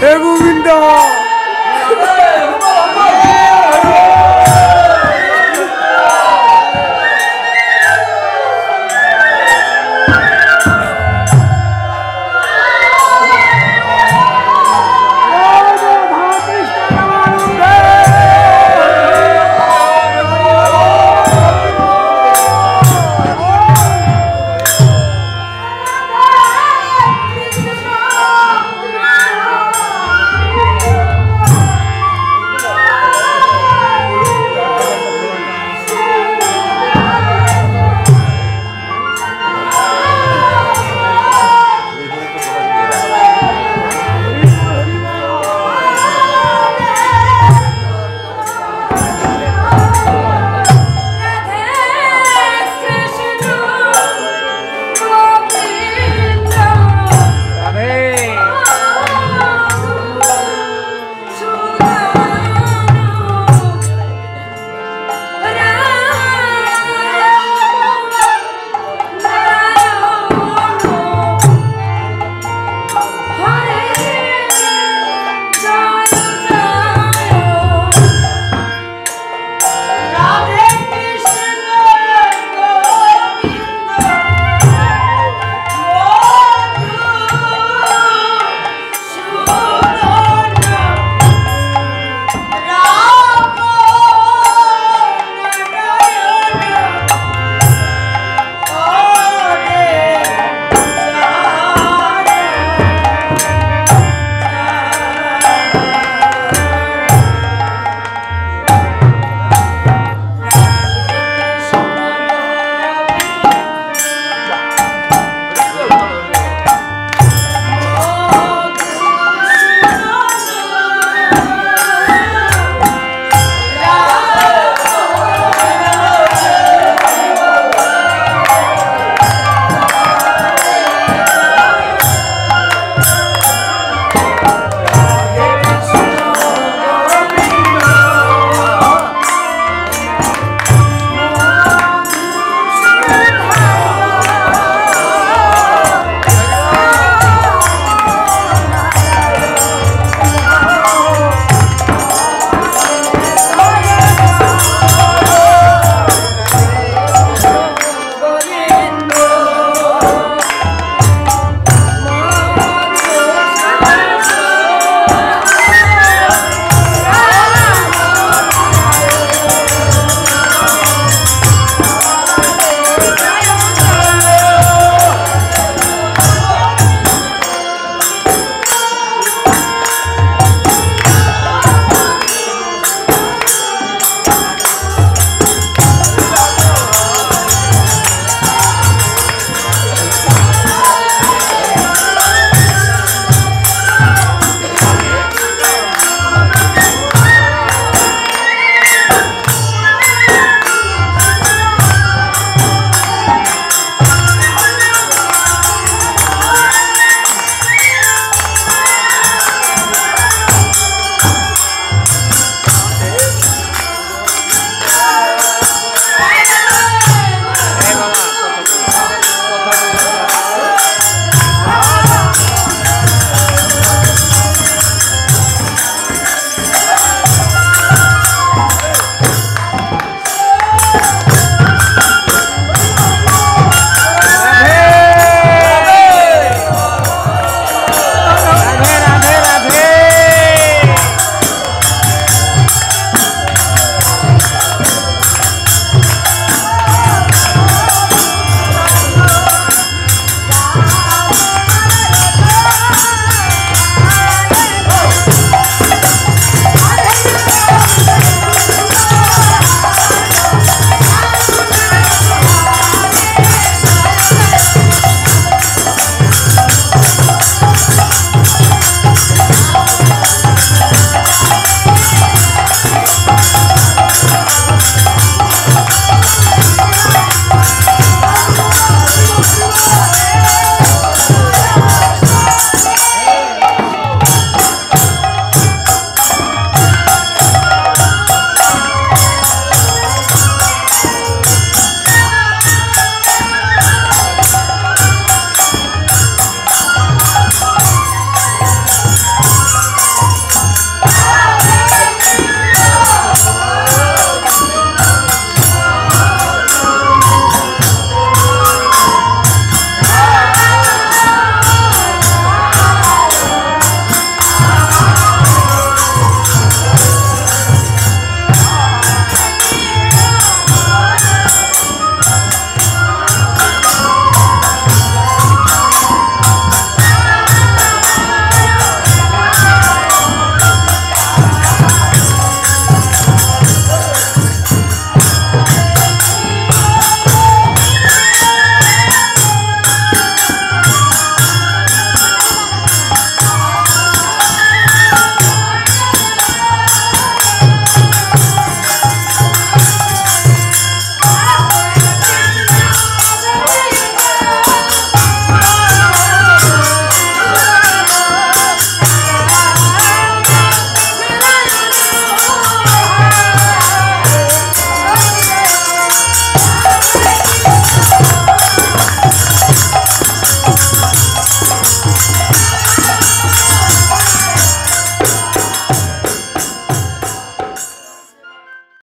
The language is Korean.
대국인다.